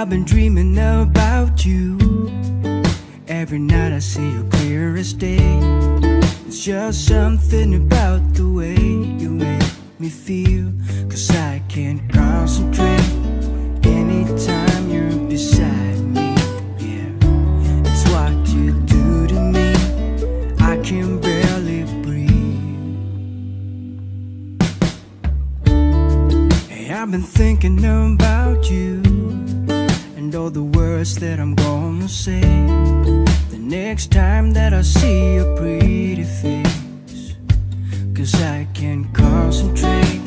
I've been dreaming about you. Every night I see you clear as day. It's just something about the way you make me feel. Cause I can't concentrate anytime you're beside me. Yeah, it's what you do to me. I can barely breathe. Hey, I've been thinking about you all the words that I'm gonna say. The next time that I see your pretty face, cause I can't concentrate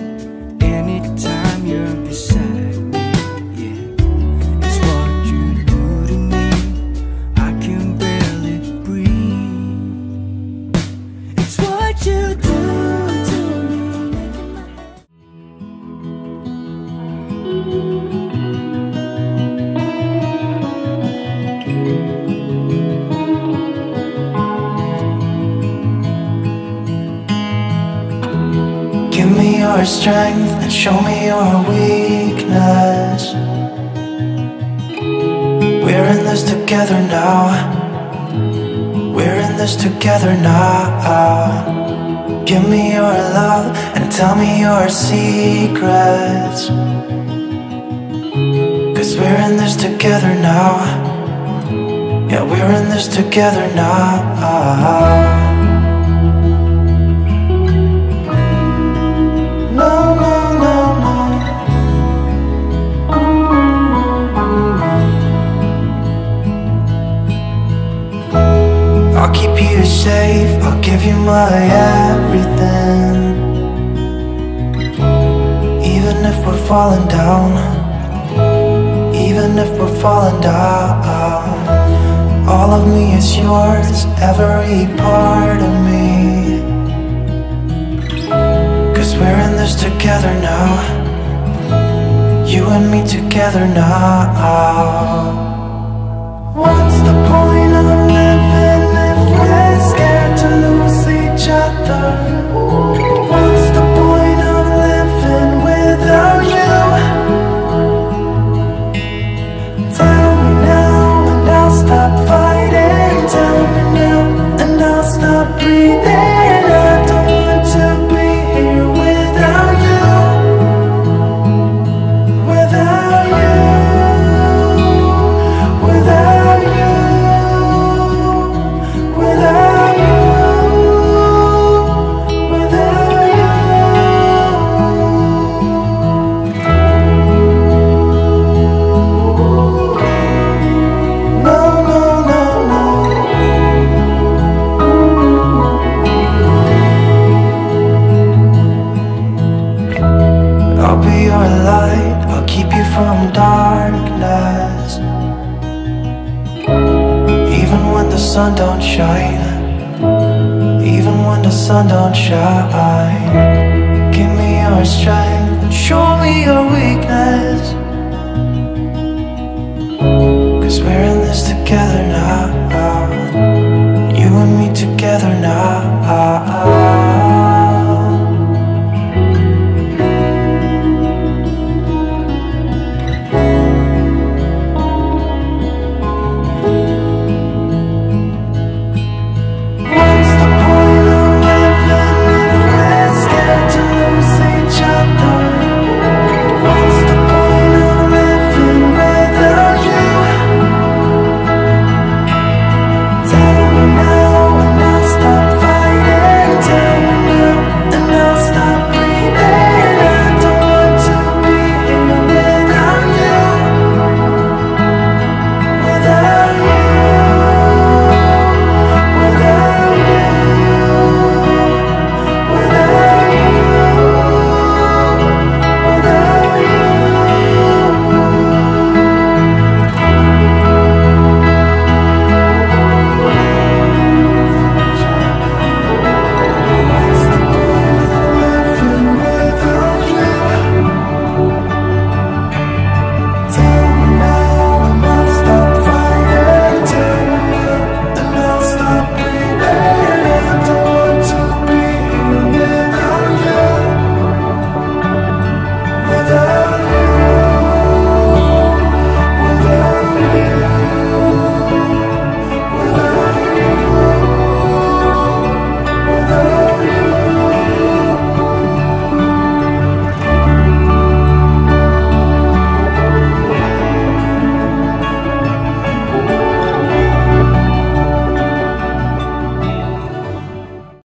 anytime you're beside me. Your strength and show me your weakness. We're in this together now. We're in this together now. Give me your love and tell me your secrets. Cause we're in this together now. Yeah, we're in this together now. Safe, I'll give you my everything. Even if we're falling down, even if we're falling down, all of me is yours, every part of me. Cause we're in this together now. You and me together now. Sun don't shine, even when the sun don't shine. Give me your strength show me your weakness.